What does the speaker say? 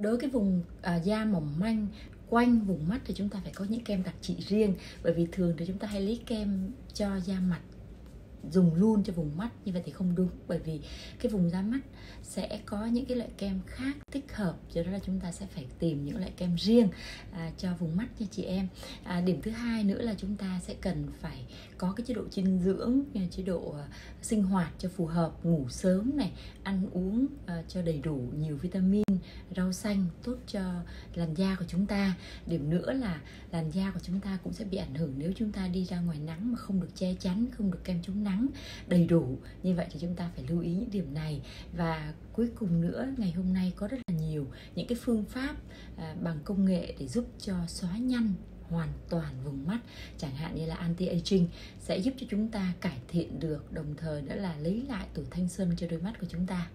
đối cái vùng à, da mỏng manh quanh vùng mắt thì chúng ta phải có những kem đặc trị riêng. Bởi vì thường thì chúng ta hay lấy kem cho da mặt dùng luôn cho vùng mắt như vậy thì không đúng. Bởi vì cái vùng da mắt sẽ có những cái loại kem khác thích hợp cho đó là chúng ta sẽ phải tìm những loại kem riêng à, cho vùng mắt nha chị em. À, điểm thứ hai nữa là chúng ta sẽ cần phải có cái chế độ dinh dưỡng à, chế độ à, sinh hoạt cho phù hợp ngủ sớm này ăn uống cho đầy đủ nhiều vitamin rau xanh tốt cho làn da của chúng ta. Điểm nữa là làn da của chúng ta cũng sẽ bị ảnh hưởng nếu chúng ta đi ra ngoài nắng mà không được che chắn không được kem chống nắng. Đầy đủ như vậy thì chúng ta phải lưu ý những điểm này. Và cuối cùng nữa ngày hôm nay có rất là nhiều những cái phương pháp à, bằng công nghệ để giúp cho xóa nhăn hoàn toàn vùng mắt chẳng hạn như là anti aging sẽ giúp cho chúng ta cải thiện được đồng thời nữa là lấy lại tuổi thanh xuân cho đôi mắt của chúng ta.